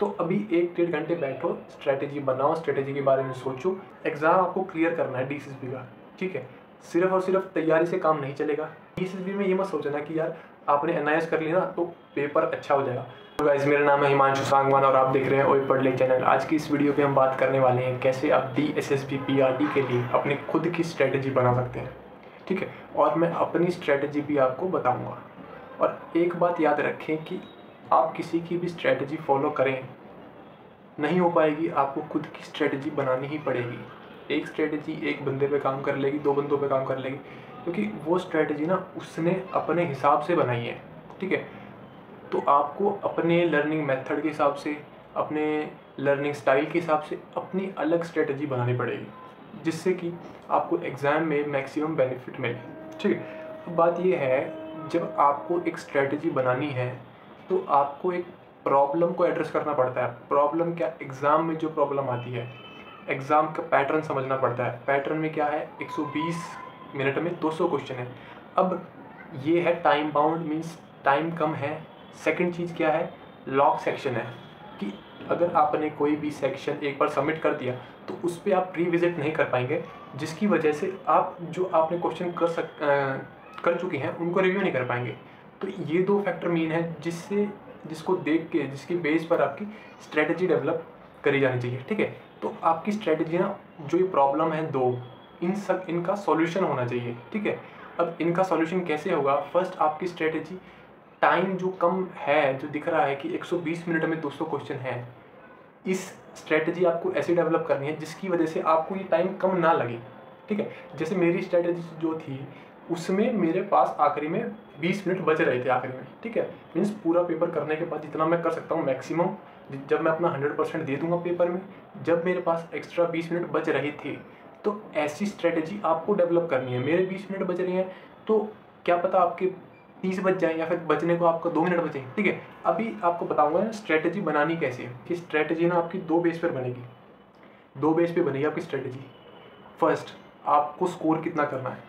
तो अभी एक डेढ़ घंटे बैठो स्ट्रैटेजी बनाओ स्ट्रैटेजी के बारे में सोचो। एग्ज़ाम आपको क्लियर करना है डी का, ठीक है? सिर्फ़ और सिर्फ़ तैयारी से काम नहीं चलेगा। डी में ये मत सोचना कि यार आपने एनआईएस कर लिया ना तो पेपर अच्छा हो जाएगा। तो गाइज़ मेरा नाम है हिमांशु सांगवान और आप देख रहे हैं ओए पढ़ ले चैनल। आज की इस वीडियो पे हम बात करने वाले हैं कैसे आप D S S B P R D के लिए अपनी खुद की स्ट्रैटेजी बना सकते हैं, ठीक है? और मैं अपनी स्ट्रैटेजी भी आपको बताऊँगा। और एक बात याद रखें कि आप किसी की भी स्ट्रैटेजी फॉलो करें, नहीं हो पाएगी, आपको खुद की स्ट्रैटेजी बनानी ही पड़ेगी। एक स्ट्रैटेजी एक बंदे पे काम कर लेगी, दो बंदों पे काम कर लेगी, क्योंकि वो स्ट्रैटेजी ना उसने अपने हिसाब से बनाई है, ठीक है? तो आपको अपने लर्निंग मेथड के हिसाब से, अपने लर्निंग स्टाइल के हिसाब से अपनी अलग स्ट्रेटजी बनानी पड़ेगी, जिससे कि आपको एग्ज़ाम में मैक्सिमम बेनिफिट मिले, ठीक है? अब बात यह है, जब आपको एक स्ट्रेटजी बनानी है तो आपको एक प्रॉब्लम को एड्रेस करना पड़ता है। प्रॉब्लम क्या? एग्ज़ाम में जो प्रॉब्लम आती है एग्ज़ाम का पैटर्न समझना पड़ता है। पैटर्न में क्या है? 120 मिनट में 200 क्वेश्चन है। अब ये है टाइम बाउंड मीन्स टाइम कम है। सेकंड चीज़ क्या है? लॉक सेक्शन है। कि अगर आपने कोई भी सेक्शन एक बार सबमिट कर दिया तो उस पर आप रिविज़िट नहीं कर पाएँगे। जिसकी वजह से आप जो आपने क्वेश्चन कर सक आ, कर चुके हैं उनको रिव्यू नहीं कर पाएँगे। तो ये दो फैक्टर मेन है जिससे, जिसको देख के, जिसकी बेस पर आपकी स्ट्रेटजी डेवलप करी जानी चाहिए, ठीक है? तो आपकी स्ट्रेटजी ना, जो ये प्रॉब्लम है दो, इन सब, इनका सॉल्यूशन होना चाहिए, ठीक है? अब इनका सॉल्यूशन कैसे होगा? फ़र्स्ट आपकी स्ट्रेटजी टाइम जो कम है, जो दिख रहा है कि 120 मिनट में 200 क्वेश्चन है, इस स्ट्रेटजी आपको ऐसे डेवलप करनी है जिसकी वजह से आपको ये टाइम कम ना लगे, ठीक है? जैसे मेरी स्ट्रेटजी जो थी उसमें मेरे पास आखिरी में 20 मिनट बच रहे थे आखिरी में, ठीक है? मीन्स पूरा पेपर करने के बाद जितना मैं कर सकता हूँ मैक्सिमम जब मैं अपना 100 परसेंट दे दूँगा पेपर में, जब मेरे पास एक्स्ट्रा 20 मिनट बच रहे थे तो ऐसी स्ट्रेटजी आपको डेवलप करनी है। मेरे 20 मिनट बच रहे हैं तो क्या पता आपके तीस बच जाए या फिर बचने को आपको दो मिनट बचे ठीक है? अभी आपको बताऊँगा स्ट्रेटजी बनानी कैसे है, कि स्ट्रेटजी ना आपकी दो बेस पर बनेगी। दो बेस पे बनेगी आपकी स्ट्रेटजी फ़र्स्ट आपको स्कोर कितना करना है,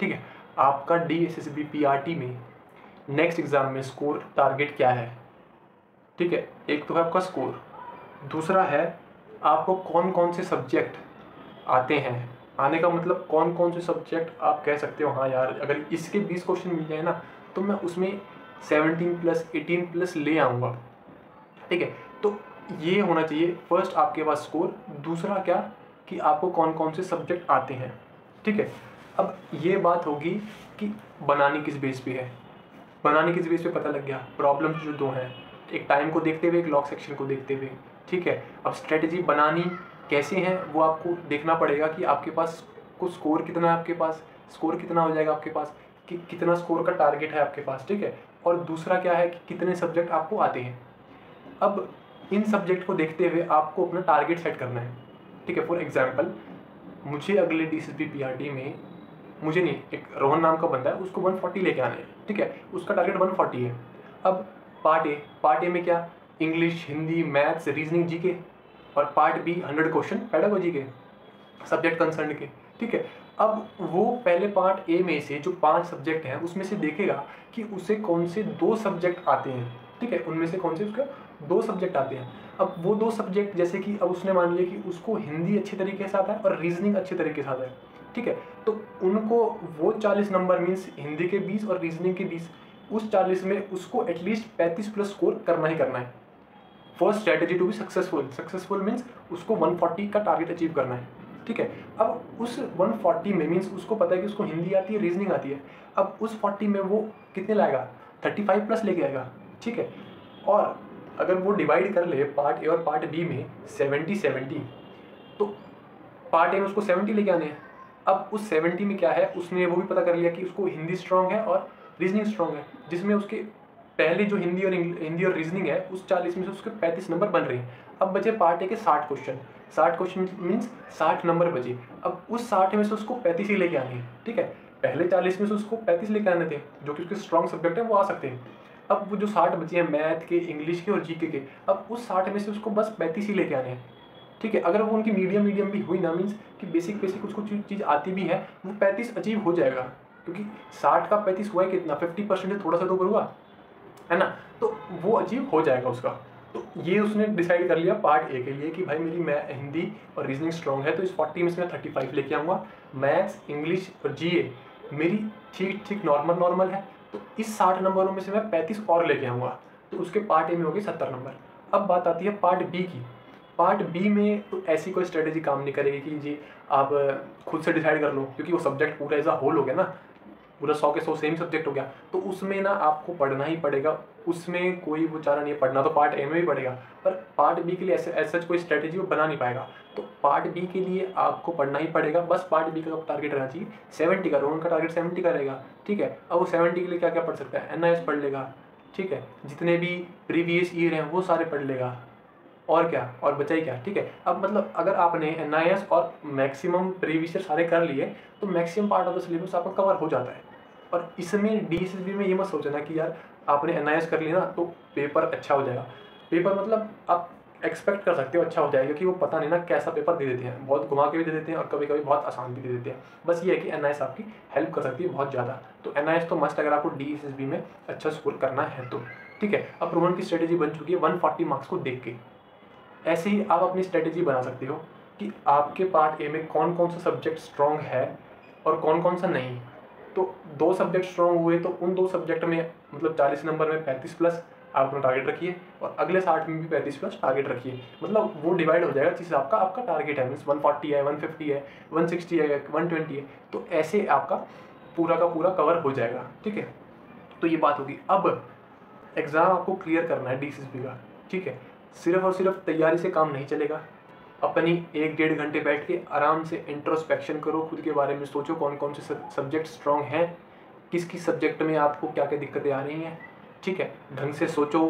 ठीक है? आपका D S S B P R T में नेक्स्ट एग्ज़ाम में स्कोर टारगेट क्या है? ठीक है, एक तो है आपका स्कोर दूसरा है आपको कौन कौन से सब्जेक्ट आते हैं? आने का मतलब कौन कौन से सब्जेक्ट आप कह सकते हो हाँ यार, अगर इसके बीस क्वेश्चन मिल जाए ना तो मैं उसमें सेवनटीन प्लस एटीन प्लस ले आऊँगा। ठीक है तो ये होना चाहिए फ़र्स्ट आपके पास स्कोर दूसरा क्या कि आपको कौन कौन से सब्जेक्ट आते हैं? ठीक है अब ये बात होगी कि बनानी किस बेस पे है। बनाने किस बेस पे पता लग गया? प्रॉब्लम जो दो हैं, एक टाइम को देखते हुए, एक लॉक सेक्शन को देखते हुए। ठीक है? अब स्ट्रेटजी बनानी कैसे हैं, वो आपको देखना पड़ेगा कि आपके पास को स्कोर कितना है आपके पास स्कोर कितना हो जाएगा आपके पास, कि कितना स्कोर का टारगेट है आपके पास, ठीक है? और दूसरा क्या है कि कितने सब्जेक्ट आपको आते हैं। अब इन सब्जेक्ट को देखते हुए आपको अपना टारगेट सेट करना है। ठीक है? फॉर एग्ज़ाम्पल मुझे अगले डी सी में मुझे नहीं, एक रोहन नाम का बंदा है, उसको 140 लेके आना है, ठीक है? उसका टारगेट 140 है। अब पार्ट ए पार्ट ए में क्या? English Hindi maths reasoning G K और part B hundred question pedagogy के सब्जेक्ट कंसर्न के, ठीक है? अब वो पहले पार्ट ए में से जो पाँच सब्जेक्ट हैं, उसमें से देखेगा कि उसे कौन से दो सब्जेक्ट आते हैं, ठीक है? उनमें से कौन से उसके दो सब्जेक्ट आते हैं। अब वो दो सब्जेक्ट जैसे कि अब उसने मान लिया कि उसको हिंदी अच्छे तरीके से आता है और रीजनिंग अच्छे तरीके से आता है, ठीक है? तो उनको वो चालीस नंबर मीन्स हिंदी के बीस और रीजनिंग के बीस, उस चालीस में उसको एटलीस्ट पैंतीस प्लस स्कोर करना ही करना है। First strategy to be successful successful means उसको 140 का टारगेट अचीव करना है। ठीक है? अब उस 140 में मीन्स उसको पता है कि उसको हिंदी आती है रीजनिंग आती है। अब उस 40 में वो कितने लाएगा? 35 प्लस लेके आएगा। ठीक है? और अगर वो डिवाइड कर ले पार्ट ए और पार्ट बी में 70 70 तो पार्ट ए में उसको 70 लेके आने हैं। अब उस सेवेंटी में क्या है, उसने वो भी पता कर लिया कि उसको हिंदी स्ट्रॉन्ग है और रीजनिंग स्ट्रॉन्ग है, जिसमें उसके पहले जो हिंदी और हिंदी और रीजनिंग है, उस चालीस में से उसके पैंतीस नंबर बन रहे हैं। अब बचे पार्ट ए के साठ क्वेश्चन साठ क्वेश्चन मीन्स साठ नंबर बचे। अब उस साठ में से उसको पैंतीस ही लेके आने हैं, ठीक है? पहले चालीस में से उसको पैंतीस लेके आने थे, जो कि उसके स्ट्रॉन्ग सब्जेक्ट है, वो आ सकते हैं। अब वो जो साठ बचे हैं मैथ के इंग्लिश के और जीके के, अब उस साठ में से उसको बस पैंतीस ही लेके आने हैं। ठीक है, अगर वो उनकी मीडियम मीडियम भी हुई ना मीन्स कि बेसिक बेसिक कुछ कुछ चीज़ आती भी है, वो पैंतीस अचीव हो जाएगा। क्योंकि साठ का पैंतीस हुआ है कितना? फिफ्टी परसेंट थोड़ा सा तो ऊपर हुआ, है ना? तो वो अचीव हो जाएगा उसका। तो ये उसने डिसाइड कर लिया पार्ट ए के लिए कि भाई मेरी मैं हिंदी और रीजनिंग स्ट्रॉन्ग है तो इस फोर्टी में से मैं थर्टी फाइव लेके आऊँगा। मैथ्स इंग्लिश और जी मेरी ठीक ठीक नॉर्मल नॉर्मल है तो इस साठ नंबरों में से मैं पैंतीस और लेके आऊँगा। तो उसके पार्ट ए में होगी सत्तर नंबर। अब बात आती है पार्ट बी की। पार्ट बी में तो ऐसी कोई स्ट्रेटेजी काम नहीं करेगी कि जी, आप खुद से डिसाइड कर लो, क्योंकि वो सब्जेक्ट पूरा एज अ होल हो गया ना। पूरा सौ के सौ सेम सब्जेक्ट हो गया। तो उसमें ना आपको पढ़ना ही पड़ेगा। उसमें कोई वो चारा नहीं है। पढ़ना तो पार्ट ए में भी पड़ेगा। पर पार्ट बी के लिए ऐसे, ऐसा कोई स्ट्रेटेजी वो बना नहीं पाएगा। तो पार्ट बी के लिए आपको पढ़ना ही पड़ेगा। बस पार्ट बी का टारगेट रहना चाहिए। सेवेंटी का, रोहन का टारगेट सेवेंटी का रहेगा। ठीक है? अब वो सेवेंटी के लिए क्या क्या पढ़ सकता है? एनआईएस पढ़ लेगा। ठीक है? जितने भी प्रीवियस ईयर हैं, वो सारे पढ़ लेगा। और क्या, और बचा ही क्या, ठीक है? अब मतलब अगर आपने एन और मैक्सिमम प्रीवियस सारे कर लिए तो maximum part of the syllabus आपका कवर हो जाता है। और इसमें डी में ये मत सोचना कि यार आपने एन कर लिया ना तो पेपर अच्छा हो जाएगा। पेपर मतलब आप एक्सपेक्ट कर सकते हो अच्छा हो जाएगा, क्योंकि वो पता नहीं ना कैसा पेपर दे देते हैं। बहुत घुमा के भी दे देते हैं और कभी कभी बहुत आसान भी दे देते हैं। बस ये है कि एन आपकी हेल्प कर सकती है बहुत ज़्यादा। तो एन तो मस्ट अगर आपको डीएसएसबी में अच्छा स्कोर करना है तो ठीक है? अब रोहन की स्ट्रेटेजी बन चुकी है वन मार्क्स को देख के। ऐसे ही आप अपनी स्ट्रेटेजी बना सकते हो कि आपके पार्ट ए में कौन कौन सा सब्जेक्ट स्ट्रॉन्ग है और कौन कौन सा नहीं। तो दो सब्जेक्ट स्ट्रॉन्ग हुए तो उन दो सब्जेक्ट में मतलब चालीस नंबर में पैंतीस प्लस आप अपना टारगेट रखिए और अगले साठ में भी पैंतीस प्लस टारगेट रखिए। मतलब वो डिवाइड हो जाएगा जिस आपका आपका टारगेट है। मीन्स वन फोर्टी है वन फिफ्टी है वन सिक्सटी है वन ट्वेंटी है तो ऐसे आपका पूरा का पूरा कवर हो जाएगा। ठीक है? तो ये बात होगी। अब एग्ज़ाम आपको क्लियर करना है डी का। ठीक है? सिर्फ़ और सिर्फ़ तैयारी से काम नहीं चलेगा। अपनी एक डेढ़ घंटे बैठ के आराम से इंट्रोस्पेक्शन करो, खुद के बारे में सोचो कौन कौन से सब्जेक्ट स्ट्रॉन्ग हैं किस किस सब्जेक्ट में आपको क्या क्या दिक्कतें आ रही हैं, ठीक है? ढंग से सोचो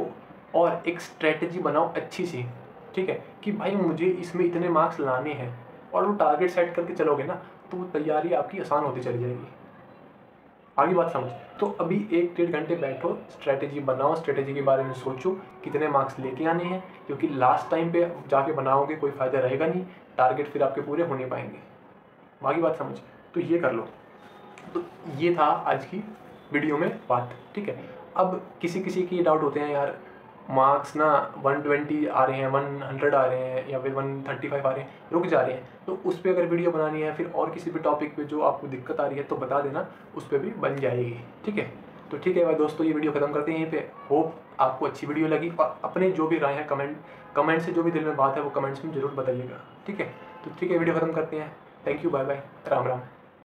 और एक स्ट्रेटजी बनाओ अच्छी सी, ठीक है? कि भाई मुझे इसमें इतने मार्क्स लाने हैं और वो टारगेट सेट करके चलोगे ना तो वो तैयारी आपकी आसान होती चली जाएगी। आगे बात समझ। तो अभी एक डेढ़ घंटे बैठो स्ट्रैटेजी बनाओ स्ट्रैटेजी के बारे में सोचो, कितने मार्क्स लेके आने हैं, क्योंकि लास्ट टाइम पे जाके बनाओगे कोई फ़ायदा रहेगा नहीं टारगेट फिर आपके पूरे होने पाएँगे। बाकी बात समझ। तो ये कर लो। तो ये था आज की वीडियो में बात, ठीक है? अब किसी किसी के डाउट होते हैं, यार मार्क्स ना 120 आ रहे हैं 100 आ रहे हैं या फिर 135 आ रहे हैं, रुक जा रहे हैं। तो उस पर अगर वीडियो बनानी है, फिर और किसी भी टॉपिक पे जो आपको दिक्कत आ रही है तो बता देना, उस पर भी बन जाएगी, ठीक है? तो ठीक है भाई दोस्तों, ये वीडियो ख़त्म करते हैं यहीं पे। होप आपको अच्छी वीडियो लगी और अपने जो भी राय है कमेंट कमेंट से जो भी दिल में बात है वो कमेंट्स में ज़रूर बताइएगा, ठीक है? तो ठीक है वीडियो ख़त्म करते हैं। Thank you bye bye Ram Ram.